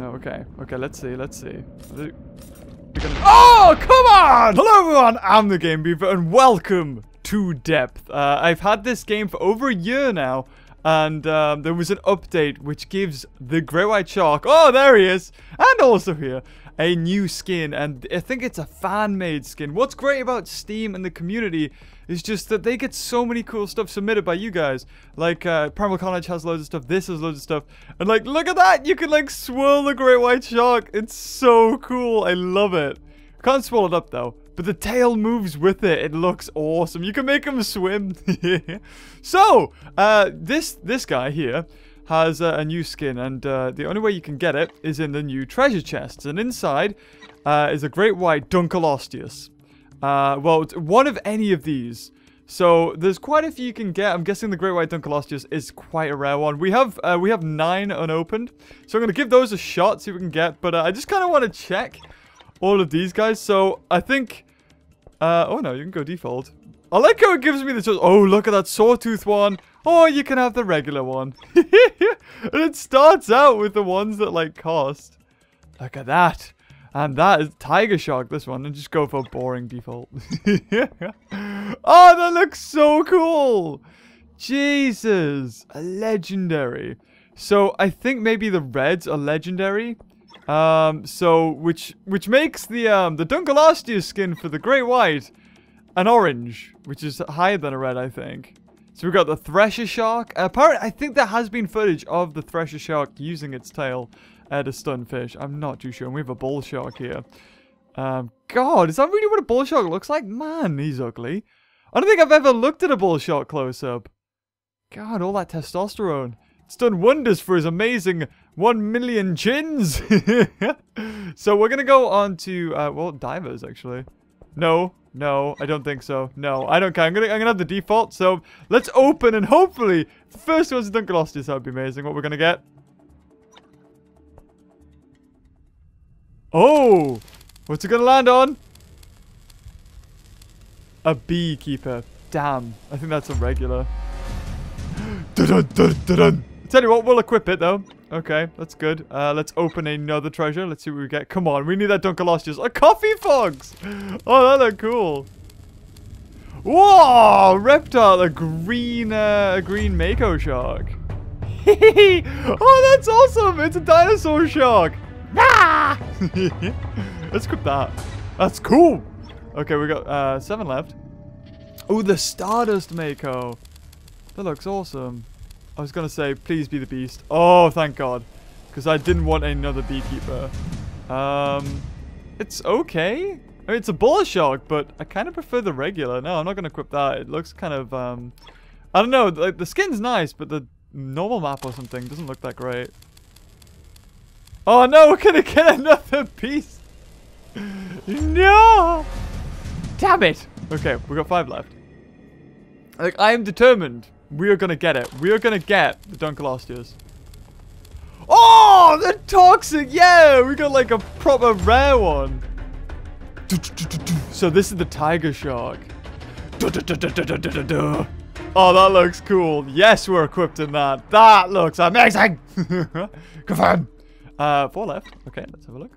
Oh, okay. Okay, let's see. Let's see. Oh, come on! Hello, everyone. I'm the Game Beaver, and welcome to Depth. Uh, I've had this game for over a year now, and um, there was an update which gives the Great White Shark, oh, there he is, and also here, a new skin, and I think it's a fan-made skin. What's great about Steam and the community is just that they get so many cool stuff submitted by you guys. Like, uh, Primal Carnage has loads of stuff, this has loads of stuff, and like, look at that! You can like swirl the Great White Shark! It's so cool, I love it. Can't swirl it up though. But the tail moves with it. It looks awesome. You can make him swim. so, uh, this this guy here has uh, a new skin, and uh, the only way you can get it is in the new treasure chests. And inside uh, is a great white Dunkleosteus. Uh, well, one of any of these. So there's quite a few you can get. I'm guessing the Great White Dunkleosteus is quite a rare one. We have uh, we have nine unopened, so I'm gonna give those a shot, see what we can get. But uh, I just kind of want to check all of these guys. So I think, uh, oh no, you can go default. I like how it gives me the choice. Oh, look at that sawtooth one. Or you can have the regular one. and it starts out with the ones that like cost. Look at that. And that is Tiger Shark, this one. And just go for boring default. oh, that looks so cool. Jesus. A legendary. So I think maybe the reds are legendary. Um, so which which makes the um the Dunkleosteus skin for the Great White an orange, which is higher than a red, I think. So we've got the Thresher Shark. apparently, I think there has been footage of the Thresher Shark using its tail uh, to stun fish. I'm not too sure. And we have a Bull Shark here. Um, God, is that really what a Bull Shark looks like? Man, he's ugly. I don't think I've ever looked at a Bull Shark close-up. God, all that testosterone. It's done wonders for his amazing 1 million chins. so we're going to go on to, uh, well, divers, actually. No, no, I don't think so. No, I don't care. I'm gonna I'm gonna have the default. So let's open and hopefully the first one's Dunkleosteus. That would be amazing. What we're gonna get? Oh, what's it gonna land on? A beekeeper. Damn, I think that's a regular. Tell you what, we'll equip it though. Okay, that's good. Uh, let's open another treasure. Let's see what we get. Come on, we need that Dunkleosteus. A coffee fox! Oh, that look cool. Whoa! Reptile, a green, uh, a green Mako shark. oh, that's awesome! It's a dinosaur shark. Ah! let's equip that. That's cool. Okay, we got uh, seven left. Oh, the Stardust Mako. That looks awesome. I was going to say, please be the beast. Oh, thank God. Because I didn't want another beekeeper. Um, it's okay. I mean, it's a bull shark, but I kind of prefer the regular. No, I'm not going to equip that. It looks kind of, um, I don't know. Like, the skin's nice, but the normal map or something doesn't look that great. Oh, no, we're going to get another beast. no! Damn it. Okay, we got five left. Like, I am determined we are gonna get it. We are gonna get the Dunkleosteus. Oh, the toxic! Yeah, we got like a proper rare one. So this is the tiger shark. Oh, that looks cool. Yes, we're equipped in that. That looks amazing. Confirm. Uh, four left. Okay, let's have a look.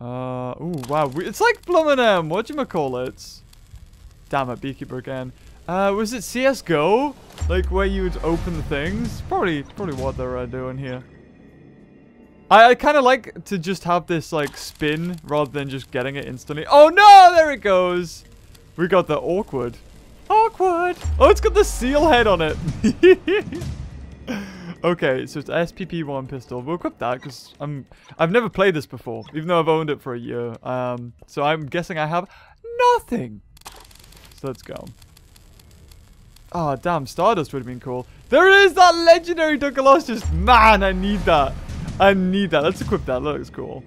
Uh, ooh, wow. It's like Blum M. What do you call it? Damn it, Beekeeper again. Uh, was it CSGO? Like, where you would open the things? Probably, probably what they're uh, doing here. I, I kind of like to just have this, like, spin rather than just getting it instantly. Oh, no! There it goes! We got the awkward. Awkward! Oh, it's got the seal head on it. okay, so it's SPP-1 pistol. We'll equip that because I'm, I've never played this before, even though I've owned it for a year. Um, so I'm guessing I have nothing. So let's go. Oh, damn. Stardust would have been cool. There is that legendary Dunkleosteus. Man, I need that. I need that. Let's equip that. Looks cool.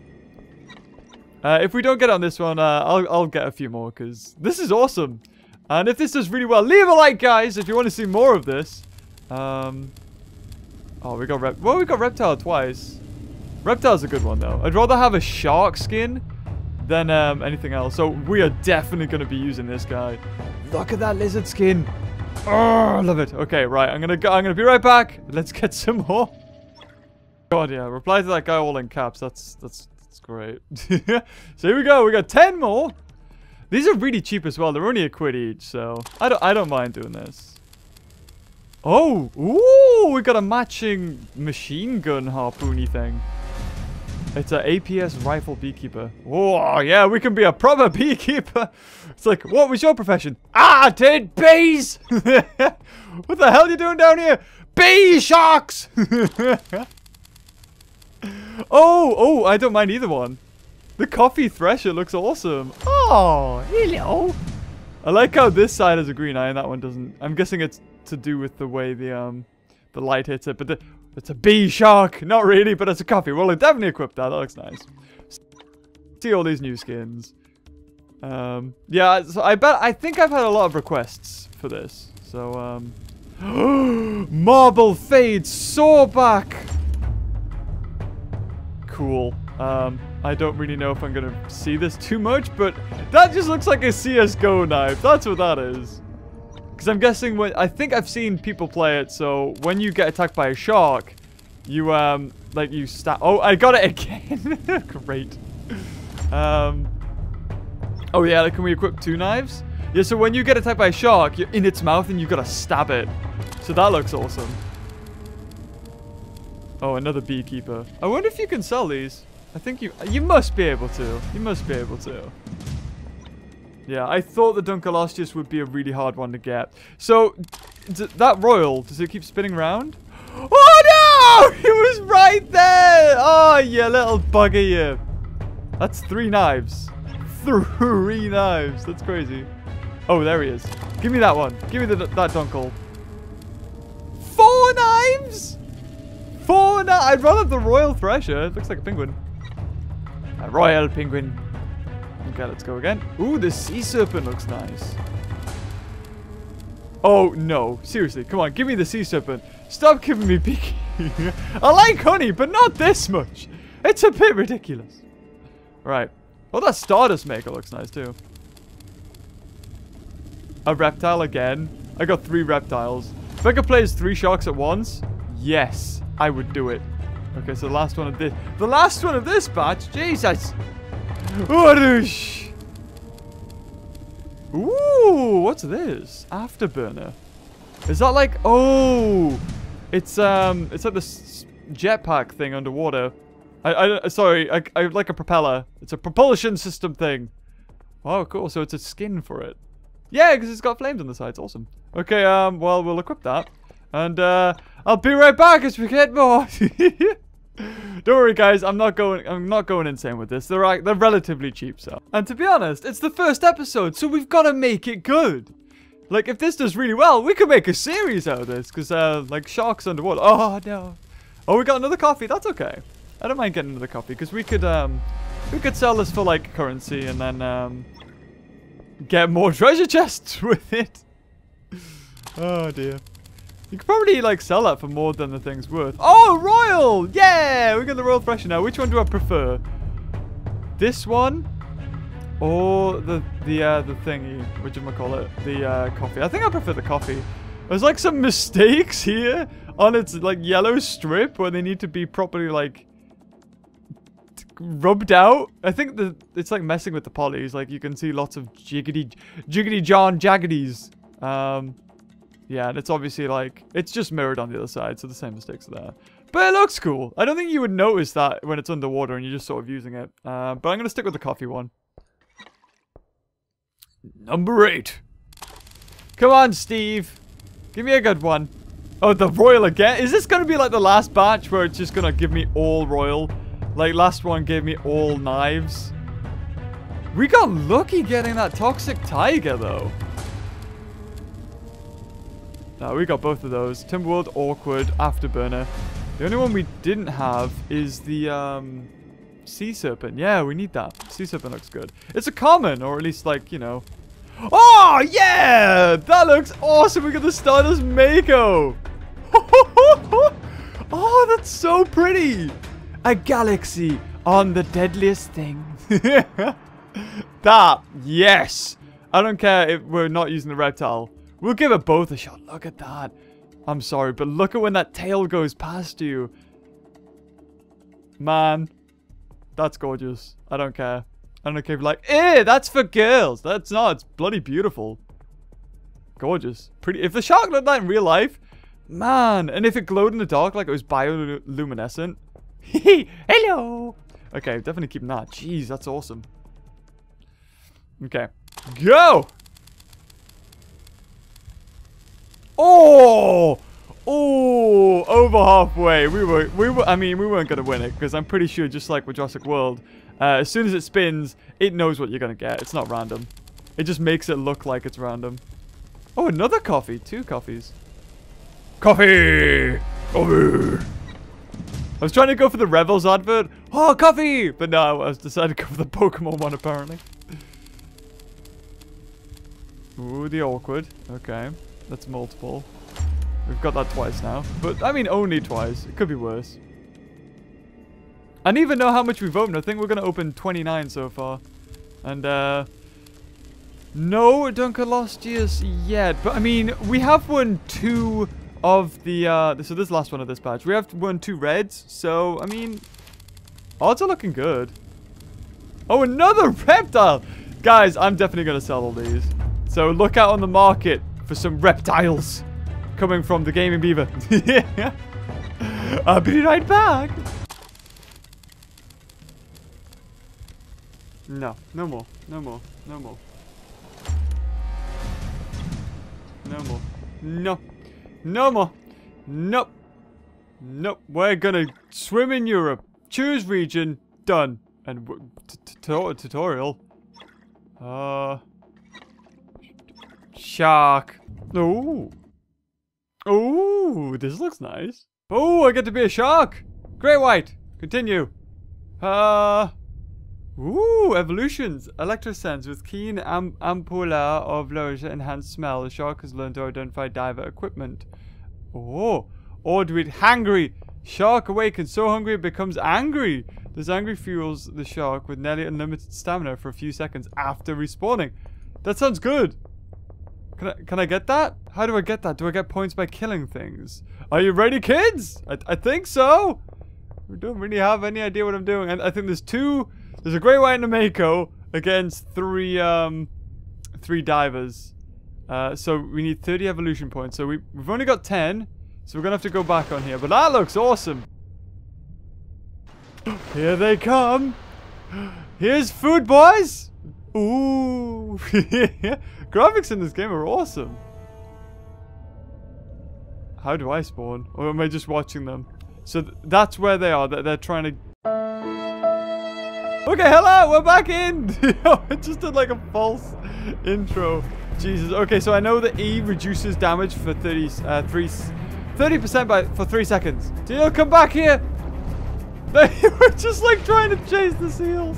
Uh, if we don't get on this one, uh, I'll, I'll get a few more because this is awesome. And if this does really well, leave a like, guys, if you want to see more of this. Um, oh, we got Rep. Well, we got Reptile twice. Reptile's a good one, though. I'd rather have a shark skin than um, anything else. So we are definitely going to be using this guy. Look at that lizard skin. Oh, I love it. Okay, right. I'm gonna go. I'm gonna be right back. Let's get some more. God, yeah. Reply to that guy all in caps. That's that's that's great. so here we go. We got 10 more. These are really cheap as well. They're only a quid each, so I don't I don't mind doing this. Oh, ooh, we got a matching machine gun harpoony thing. It's an APS rifle beekeeper. Oh, yeah, we can be a proper beekeeper. It's like, what was your profession? Ah, did bees. what the hell are you doing down here? Bee sharks. oh, oh, I don't mind either one. The coffee thresher looks awesome. Oh, hello. I like how this side has a green eye and that one doesn't. I'm guessing it's to do with the way the um the light hits it. But the, it's a bee shark. Not really, but it's a coffee. Well, I definitely equipped that. That looks nice. See all these new skins. Um, yeah, so I bet, I think I've had a lot of requests for this. So, um, Marble Fade Sawback. Cool. Um, I don't really know if I'm to see this too much, but that just looks like a CSGO knife. That's what that is. Because I'm guessing when, I think I've seen people play it, so when you get attacked by a shark, you, um, like you stab, oh, I got it again. Great. Um, oh yeah, like, can we equip two knives? Yeah, so when you get attacked by a shark, you're in its mouth and you gotta stab it. So that looks awesome. Oh, another beekeeper. I wonder if you can sell these. I think you you must be able to. You must be able to. Yeah, I thought the Dunkleosteus would be a really hard one to get. So, that royal, does it keep spinning around? Oh no! He was right there! Oh, you little bugger you. That's three knives. Three knives. That's crazy. Oh, there he is. Give me that one. Give me the, that Dunkel. Four knives? Four knives? I'd rather the Royal Thresher. It looks like a penguin. A royal penguin. Okay, let's go again. Ooh, the sea serpent looks nice. Oh, no. Seriously, come on. Give me the sea serpent. Stop giving me beaky. I like honey, but not this much. It's a bit ridiculous. Right. Oh, that Stardust Mako looks nice, too. A reptile again. I got three reptiles. If I could play as three sharks at once, yes, I would do it. Okay, so the last one of this. The last one of this batch? Jesus. Ooh, what's this? Afterburner. Is that like... Oh! It's, um... It's like this jetpack thing underwater. I, I, sorry, I, I like a propeller. It's a propulsion system thing. Oh, cool. So it's a skin for it. Yeah, because it's got flames on the sides. Awesome. Okay, um, well, we'll equip that. And, uh, I'll be right back as we get more. Don't worry, guys. I'm not going. I'm not going insane with this. They're like, they're relatively cheap, so. And to be honest, it's the first episode, so we've got to make it good. Like, if this does really well, we could make a series out of this, because uh, like sharks underwater. Oh no. Oh, we got another coffee. That's okay. I don't mind getting another coffee, because we could um, we could sell this for like currency, and then um, get more treasure chests with it. Oh dear. You could probably, like, sell that for more than the thing's worth. Oh, Royal! Yeah! We got the Royal Thresher now. Which one do I prefer? This one? Or the, the, uh, the thingy? What do you call it? The, uh, coffee. I think I prefer the coffee. There's, like, some mistakes here on its, like, yellow strip where they need to be properly, like, rubbed out. I think the it's like messing with the polys. Like you can see lots of jiggity, jiggity John jaggities. Um, yeah, and it's obviously like, it's just mirrored on the other side, so the same mistakes are there. But it looks cool. I don't think you would notice that when it's underwater and you're just sort of using it. Uh, but I'm going to stick with the coffee one. Number eight. Come on, Steve. Give me a good one. Oh, the royal again? Is this going to be like the last batch where it's just going to give me all royal? Like last one gave me all knives. We got lucky getting that toxic tiger though. No, we got both of those. Timberwolf, Awkward, Afterburner. The only one we didn't have is the um, Sea Serpent. Yeah, we need that. Sea Serpent looks good. It's a common, or at least like, you know. Oh, yeah! That looks awesome. We got the Stardust Mako. oh, that's so pretty. A galaxy on the deadliest thing. that, yes. I don't care if we're not using the reptile. We'll give it both a shot. Look at that. I'm sorry, but look at when that tail goes past you. Man, that's gorgeous. I don't care. I don't care if you're like, eh, that's for girls. That's not. It's bloody beautiful. Gorgeous. Pretty. If the shark looked like in real life, man. And if it glowed in the dark like it was bioluminescent. Hello. Okay, definitely keeping that. Jeez, that's awesome. Okay. Go! Oh! Oh! Over halfway. We were, we were, I mean, we weren't going to win it because I'm pretty sure just like with Jurassic World, uh, as soon as it spins, it knows what you're going to get. It's not random. It just makes it look like it's random. Oh, another coffee. Two coffees. Coffee! Coffee! I was trying to go for the Revels advert. Oh, coffee! But no, I was decided to go for the Pokemon one, apparently. Ooh, the awkward. Okay. That's multiple. We've got that twice now. But, I mean, only twice. It could be worse. I don't even know how much we've opened. I think we're going to open 29 so far. And, uh... No Dunkleosteus yet. But, I mean, we have won two of the, uh... So, this last one of this patch. We have won two reds. So, I mean... Odds are looking good. Oh, another reptile! Guys, I'm definitely going to sell all these. So, look out on the market for some reptiles coming from the Gaming Beaver. I'll be right back. No, no more, no more, no more. No more. No. No more. Nope. Nope. We're gonna swim in Europe. Choose region. Done. And tutorial. Uh. Shark. Ooh. Ooh, this looks nice. Oh, I get to be a shark. Great white. Continue. Uh. Ooh, evolutions. Electrosense with keen am ampulla of low enhanced smell. The shark has learned to identify diver equipment. Oh. Or do it hangry. Shark awakens so hungry it becomes angry. This angry fuels the shark with nearly unlimited stamina for a few seconds after respawning. That sounds good. Can I, can I get that? How do I get that? Do I get points by killing things? Are you ready, kids? I, I think so. We don't really have any idea what I'm doing. And I think there's two... There's a Great White and a Mako against three, um... Three divers. Uh, so we need 30 evolution points. So we, we've only got 10. So we're going to have to go back on here. But that looks awesome. Here they come. Here's food, boys. Ooh. Graphics in this game are awesome. How do I spawn? Or am I just watching them? So th that's where they are. They're, they're trying to... Okay, hello! We're back in! I just did like a false intro. Jesus. Okay, so I know that E reduces damage for 30, uh, 3, 30% by, for 3 seconds. Deal, come back here! They were just like trying to chase the seals.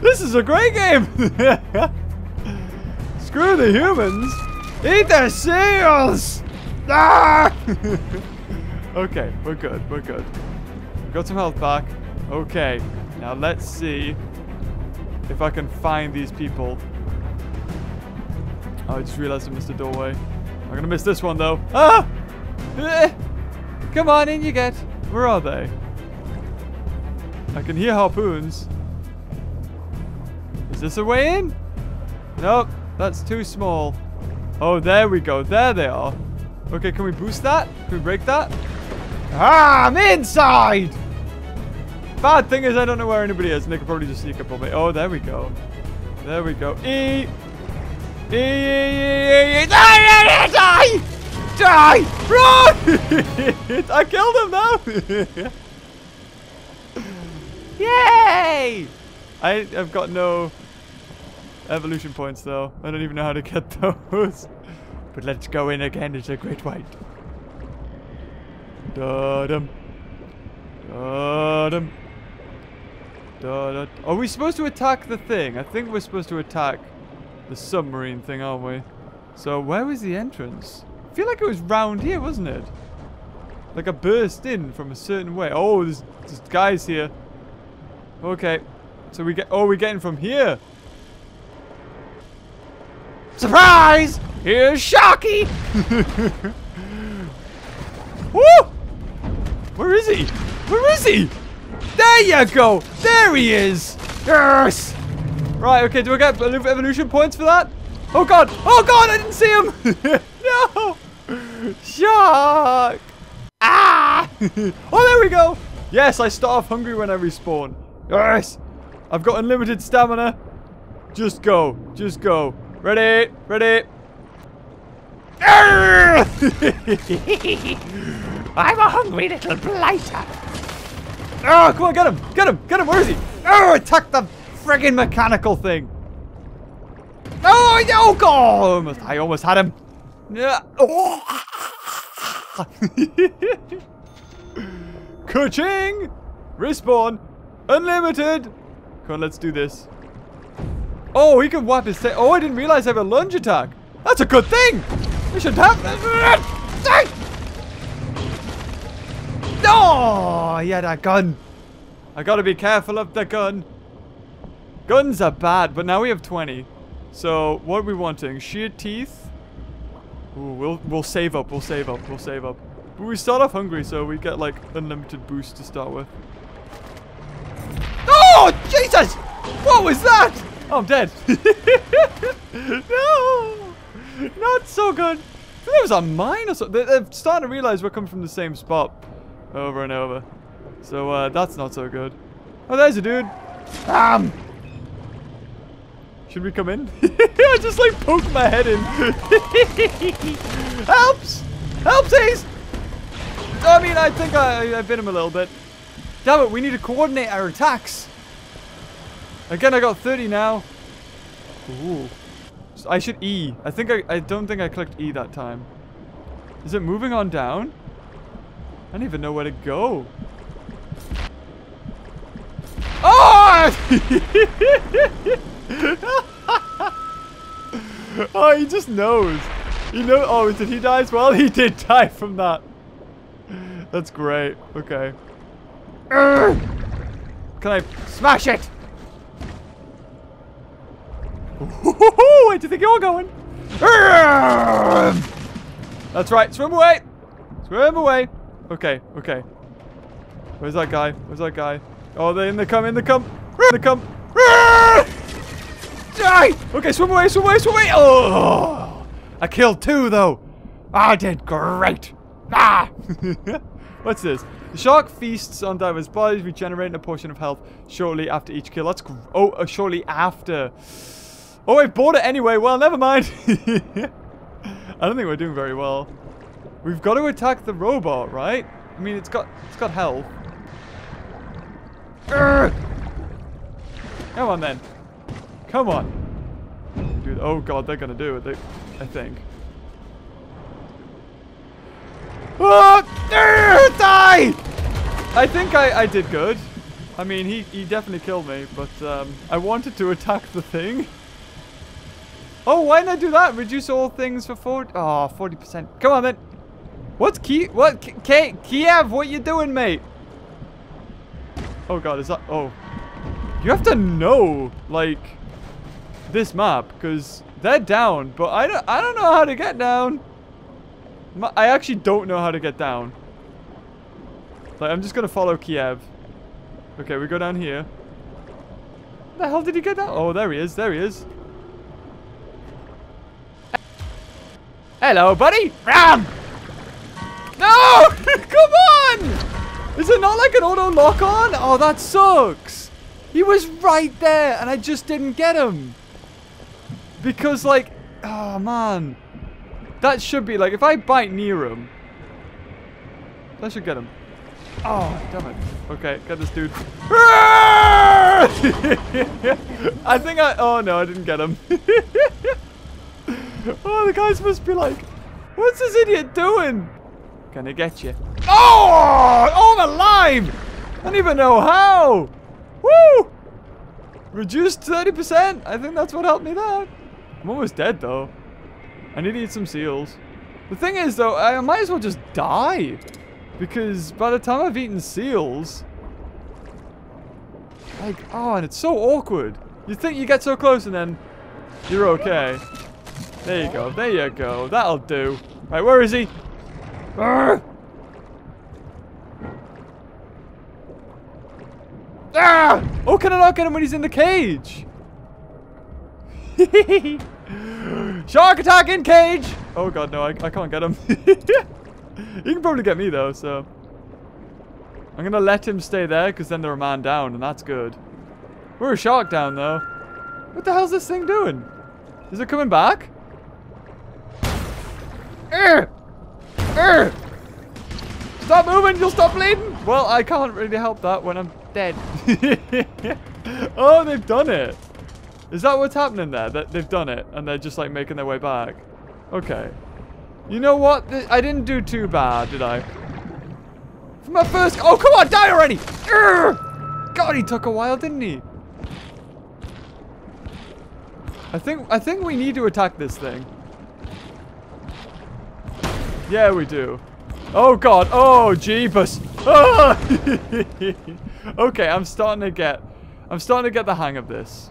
This is a great game! Screw the humans! Eat the seals! Ah! okay, we're good, we're good. We've got some health back. Okay, now let's see if I can find these people. Oh, I just realized I missed a doorway. I'm gonna miss this one though. Ah! Eh! Come on, in you get. Where are they? I can hear harpoons. Is this a way in? Nope. That's too small. Oh, there we go. There they are. Okay, can we boost that? Can we break that? Ah, I'm inside! Bad thing is I don't know where anybody is, and they could probably just sneak up on me. Oh, there we go. There we go. E! E! E! E! Die! Die! Die! Run! I killed him now! Yay! I have got no evolution points, though. I don't even know how to get those. But let's go in again. It's a great white. Da-dum. Da-dum. Da-da. Are we supposed to attack the thing? I think we're supposed to attack the submarine thing, aren't we? So where was the entrance? I feel like it was round here, wasn't it? Like I burst in from a certain way. Oh, there's, there's guys here. Okay. So we get... Oh, we're getting from here. Surprise! Here's Sharky! Woo! Where is he? Where is he? There you go. There he is. Yes. Right, okay, do I get evolution points for that? Oh god! Oh god, I didn't see him! no! Shark! Ah! oh, there we go! Yes, I start off hungry when I respawn. Yes! I've got unlimited stamina. Just go. Just go. Ready? Ready? I'm a hungry little blighter. Oh, come on, get him! Get him! Get him! Where is he? Oh, attack the friggin' mechanical thing! Oh, oh God! I almost had him. Yeah. Oh. Ka-ching! Respawn! Unlimited! Come on, let's do this. Oh, he can wipe his tail. Oh, I didn't realize I have a lunge attack. That's a good thing! We should have. Oh, yeah, that gun. I gotta be careful of the gun. Guns are bad, but now we have 20. So, what are we wanting? Sheer teeth? Ooh, we'll, we'll save up, we'll save up, we'll save up. But we start off hungry, so we get, like, unlimited boost to start with. Oh, Jesus! What was that? Oh, I'm dead. no! Not so good. There was a mine or something. They're starting to realize we're coming from the same spot over and over. So, uh, that's not so good. Oh, there's a dude. Bam! Should we come in? I just like poked my head in. Helps! Helpsies! I mean, I think I, I bit him a little bit. Damn it, we need to coordinate our attacks. Again, I got 30 now. Ooh. I should E. I think I, I don't think I clicked E that time. Is it moving on down? I don't even know where to go. Oh! oh, he just knows. You know. Oh, did he die as well? He did die from that. That's great. Okay. Can I smash it? Where do you think you're going? That's right. Swim away. Swim away. Okay. Okay. Where's that guy? Where's that guy? Oh, they're in the come. In the come. In the come. Die! Okay, swim away, swim away, swim away! Oh! I killed two, though! I did great! Ah! What's this? The shark feasts on divers' bodies, regenerating a portion of health shortly after each kill. That's... Oh, uh, shortly after. Oh, I bought it anyway. Well, never mind. I don't think we're doing very well. We've got to attack the robot, right? I mean, it's got it's got health. Come on, then. Come on. Dude, oh god, they're gonna do it, they, I think. Oh, die! I think I, I did good. I mean, he, he definitely killed me, but um, I wanted to attack the thing. Oh, why I do that? Reduce all things for 40. Oh, 40%. Come on, then. What's Key? What? K Kiev, what you doing, mate? Oh, God, is that... Oh. You have to know, like this map because they're down, but I don't, I don't know how to get down. I actually don't know how to get down. Like, I'm just going to follow Kiev. Okay, we go down here. The hell did he get down? Oh, there he is. There he is. Hello, buddy. Ram! No! Come on! Is it not like an auto lock on? Oh, that sucks. He was right there, and I just didn't get him. Because, like, oh, man. That should be, like, if I bite near him, that should get him. Oh, damn it. Okay, get this dude. I think I... Oh, no, I didn't get him. oh, the guys must be like, what's this idiot doing? Gonna get you. Oh! Oh, I'm alive! I don't even know how! Woo! Reduced 30%? I think that's what helped me there. I'm almost dead, though. I need to eat some seals. The thing is, though, I might as well just die. Because by the time I've eaten seals... Like, oh, and it's so awkward. You think you get so close and then you're okay. There you go. There you go. That'll do. Right, where is he? Ah! Arrgh! Oh, can I not get him when he's in the cage? Shark attack in cage! Oh god, no, I, I can't get him. he can probably get me though, so... I'm gonna let him stay there, because then they're a man down, and that's good. We're a shark down, though. What the hell's this thing doing? Is it coming back? Urgh! Urgh! Stop moving, you'll stop bleeding! Well, I can't really help that when I'm dead. oh, they've done it. Is that what's happening there? That they've done it and they're just like making their way back. Okay. You know what? I didn't do too bad, did I? For my first... Oh, come on, die already! Urgh! God, he took a while, didn't he? I think I think we need to attack this thing. Yeah, we do. Oh god. Oh jeebus. Okay, I'm starting to get I'm starting to get the hang of this.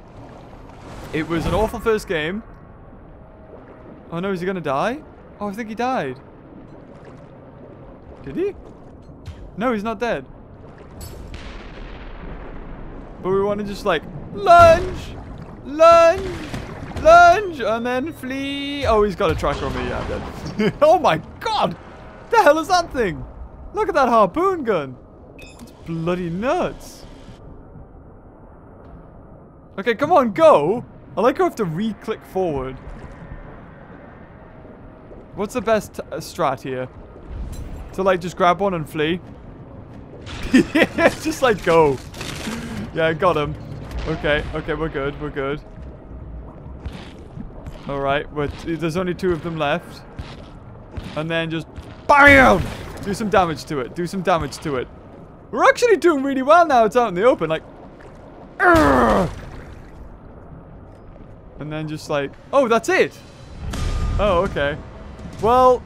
It was an awful first game. Oh no, is he gonna die? Oh, I think he died. Did he? No, he's not dead. But we want to just like lunge, lunge, lunge, and then flee. Oh, he's got a tracker on me. Yeah, I'm dead. oh my god! The hell is that thing? Look at that harpoon gun. It's bloody nuts. Okay, come on, go. I like how I have to re-click forward. What's the best uh, strat here? To like just grab one and flee? just like go. Yeah, got him. Okay, okay, we're good, we're good. Alright, but there's only two of them left. And then just BAM! Do some damage to it, do some damage to it. We're actually doing really well now it's out in the open, like... And then just like, oh, that's it. Oh, okay. Well,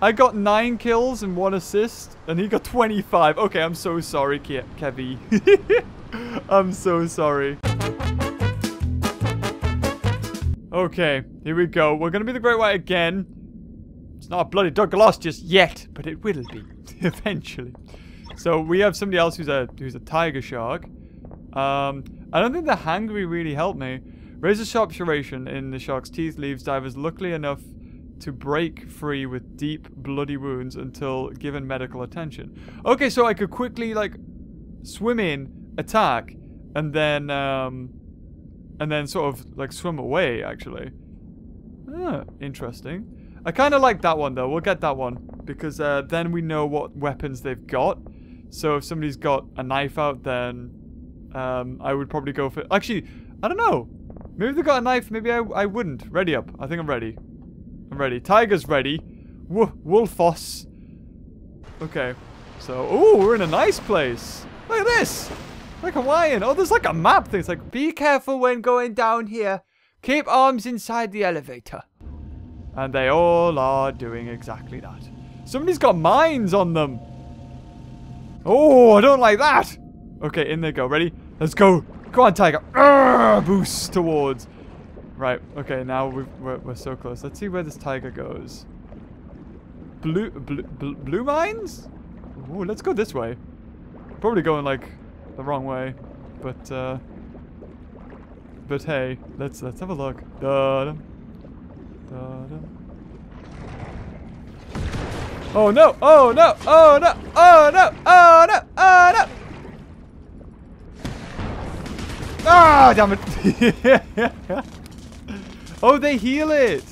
I got nine kills and one assist, and he got 25. Okay, I'm so sorry, Ke Kevy. I'm so sorry. Okay, here we go. We're to be the Great White again. It's not a bloody Douglas just yet, but it will be eventually. So we have somebody else who's a who's a tiger shark. Um, I don't think the hangry really helped me. Razor sharp serration in the shark's teeth leaves divers luckily enough to break free with deep bloody wounds until given medical attention. Okay, so I could quickly like swim in, attack, and then um and then sort of like swim away actually. Ah, interesting. I kind of like that one though. We'll get that one because uh, then we know what weapons they've got. So if somebody's got a knife out, then um, I would probably go for... Actually, I don't know. Maybe they got a knife. Maybe I, I wouldn't. Ready up. I think I'm ready. I'm ready. Tiger's ready. W Wolfos. Okay. So, oh, we're in a nice place. Look at this. Like Hawaiian. Oh, there's like a map thing. It's like, be careful when going down here. Keep arms inside the elevator. And they all are doing exactly that. Somebody's got mines on them. Oh, I don't like that. Okay, in they go. Ready? Let's go. Go on, Tiger. Urgh, boost towards. Right. Okay, now we are we're so close. Let's see where this tiger goes. Blue, blue, blue mines? Ooh, let's go this way. Probably going like the wrong way, but uh, but hey, let's let's have a look. Da. Da -dum. Oh no! Oh no! Oh no! Oh no! Oh no! Oh no! Ah, damn it! oh, they heal it.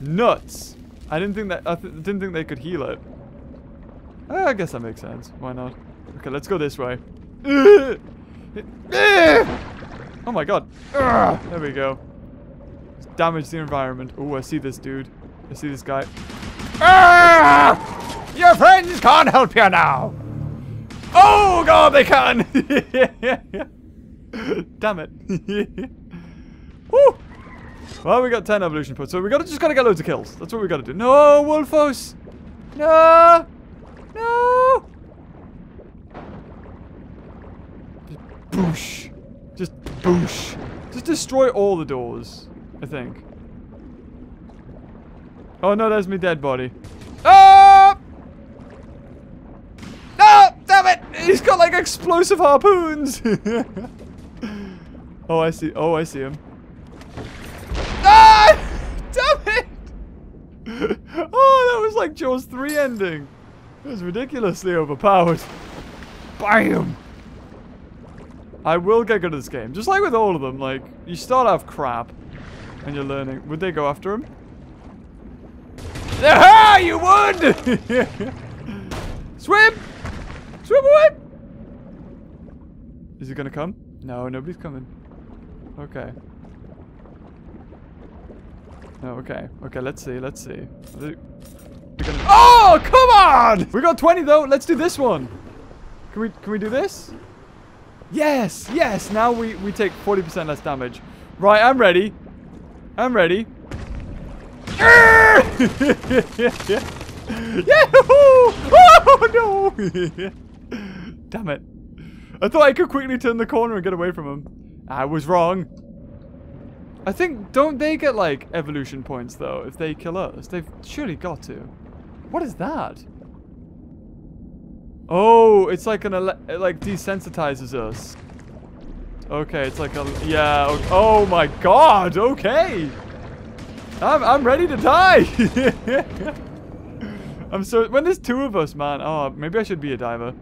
Nuts. I didn't think that. I th didn't think they could heal it. Uh, I guess that makes sense. Why not? Okay, let's go this way. Oh my god. There we go. Damage the environment. Oh, I see this dude. I see this guy. Ah! Your friends can't help you now. Oh god, they can. Damn it. Woo! Well, we got 10 evolution points, so we gotta just gotta get loads of kills. That's what we gotta do. No, Wolfos! No! No! Just boosh. Just boosh. Just destroy all the doors, I think. Oh no, there's my dead body. Oh! No! Damn it! He's got like explosive harpoons! Oh, I see. Oh, I see him. Ah! Damn it! oh, that was like Jaws 3 ending. It was ridiculously overpowered. Bam! I will get good at this game. Just like with all of them, like, you start off crap and you're learning. Would they go after him? Aha! You would! Swim! Swim away! Is he gonna come? No, nobody's coming. Okay. Oh, okay. Okay, let's see. Let's see. Oh, come on! We got 20 though. Let's do this one. Can we can we do this? Yes, yes. Now we we take 40% less damage. Right, I'm ready. I'm ready. yeah. Oh no! Damn it. I thought I could quickly turn the corner and get away from him. I was wrong. I think, don't they get, like, evolution points, though, if they kill us? They've surely got to. What is that? Oh, it's like an, it, like, desensitizes us. Okay, it's like a, yeah, okay. oh my god, okay. I'm, I'm ready to die. I'm so, when there's two of us, man, oh, maybe I should be a diver.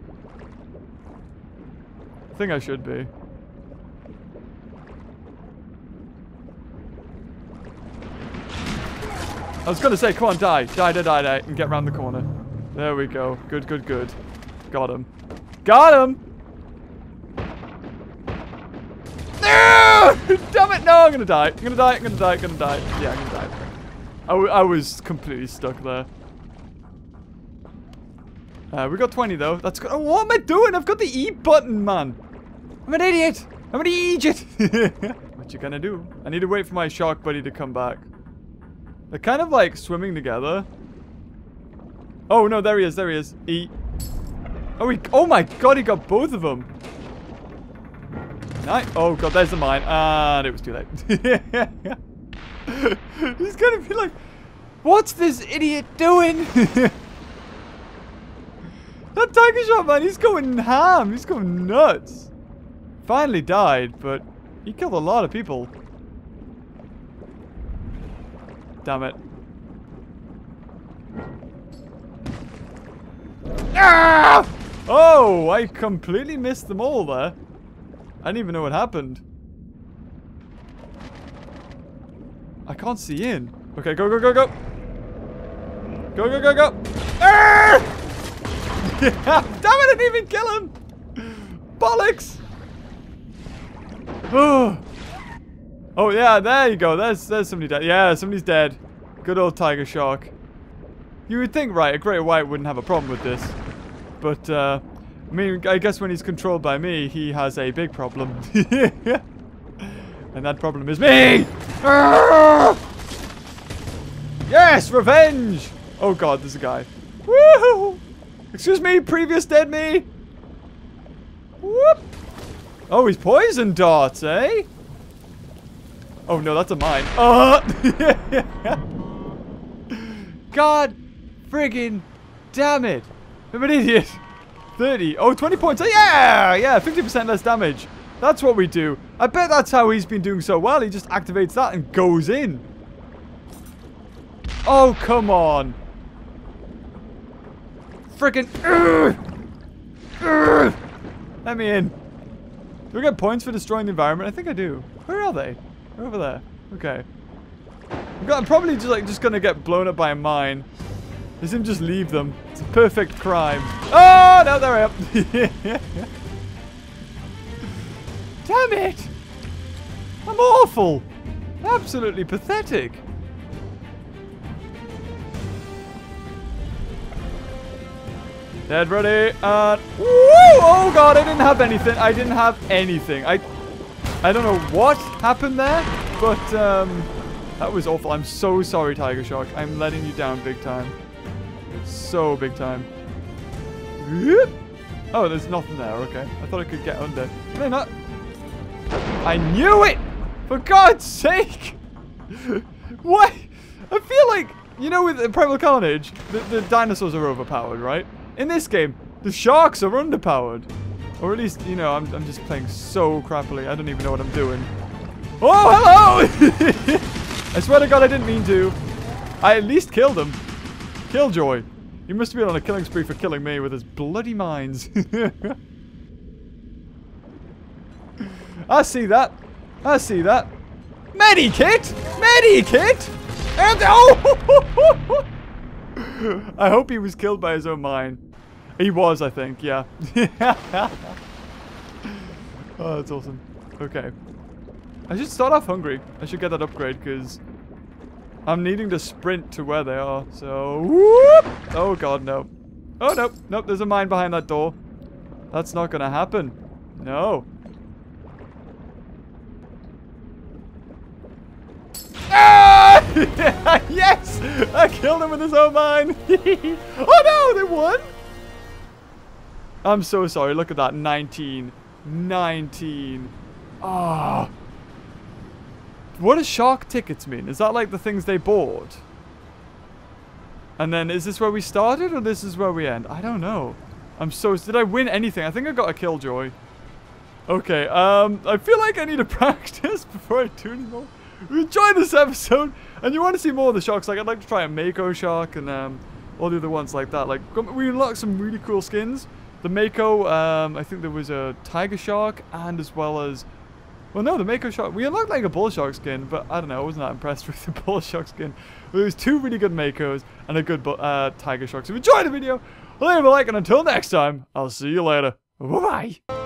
I think I should be. I was gonna say, come on, die. Die, die, die, die, and get around the corner. There we go. Good, good, good. Got him. Got him! No! Damn it, no, I'm gonna die. I'm gonna die, I'm gonna die, I'm gonna die. Yeah, I'm gonna die. I, I was completely stuck there. Uh, we got 20 though. That's good. Oh, what am I doing? I've got the E button, man. I'm an idiot. I'm an idiot. what you gonna do? I need to wait for my shark buddy to come back. They're kind of like swimming together. Oh, no, there he is. There he is. E. Oh, he, oh my god, he got both of them. Nice. Oh god, there's the mine. And it was too late. He's gonna be like, what's this idiot doing? that tiger shot, man, he's going ham. He's going nuts. Finally died, but he killed a lot of people. Damn it. Ah! Oh, I completely missed them all there. I didn't even know what happened. I can't see in. Okay, go, go, go, go. Go, go, go, go. Ah! Damn it, I didn't even kill him. Bollocks. Oh. Oh, yeah, there you go. There's, there's somebody dead. Yeah, somebody's dead. Good old tiger shark. You would think, right, a great white wouldn't have a problem with this. But, uh, I mean, I guess when he's controlled by me, he has a big problem. and that problem is me! Yes, revenge! Oh god, there's a guy. Woohoo! Excuse me, previous dead me! Whoop! Oh, he's poison darts, eh? Oh no, that's a mine. Uh God friggin' damn it. I'm an idiot. 30. Oh, 20 points. Oh, yeah, yeah, 50% less damage. That's what we do. I bet that's how he's been doing so well. He just activates that and goes in. Oh, come on. Friggin' Let me in. Do I get points for destroying the environment? I think I do. Where are they? Over there. Okay. I'm probably just like just gonna get blown up by a mine. Let him just leave them. It's a perfect crime. Oh no, they're up. Damn it! I'm awful. Absolutely pathetic. Dead ready and woo! Oh god, I didn't have anything. I didn't have anything. I I don't know what happened there, but um, that was awful. I'm so sorry, Tiger Shark. I'm letting you down big time. So big time. Oh, there's nothing there. Okay. I thought I could get under. Can I not? I knew it! For God's sake! what? I feel like, you know, with Primal Carnage, the, the dinosaurs are overpowered, right? In this game, the sharks are underpowered. Or at least, you know, I'm, I'm just playing so crappily. I don't even know what I'm doing. Oh, hello! I swear to God I didn't mean to. I at least killed him. Killjoy. He must have been on a killing spree for killing me with his bloody mines. I see that. I see that. Medikit! Medikit! And oh! I hope he was killed by his own mine. He was, I think, yeah. oh, that's awesome. Okay. I should start off hungry. I should get that upgrade because I'm needing to sprint to where they are. So, whoop! Oh god, no. Oh, no. Nope, there's a mine behind that door. That's not gonna happen. No. Ah! yes! I killed him with his own mine. oh no, they won! I'm so sorry. Look at that. 19. 19. Ah. Oh. What does shark tickets mean? Is that like the things they bought? And then is this where we started or this is where we end? I don't know. I'm so... Did I win anything? I think I got a killjoy. Okay, um, I feel like I need to practice before I do anymore. Enjoy this episode, and you want to see more of the sharks, like I'd like to try a Mako shark and um, all the other ones like that. Like, we unlocked some really cool skins. The Mako, um, I think there was a tiger shark, and as well as well, no, the Mako shark. We unlocked like a bull shark skin, but I don't know. I wasn't that impressed with the bull shark skin. But there was two really good Makos and a good uh, tiger shark. So if you enjoyed the video, leave a like, and until next time, I'll see you later. Bye bye.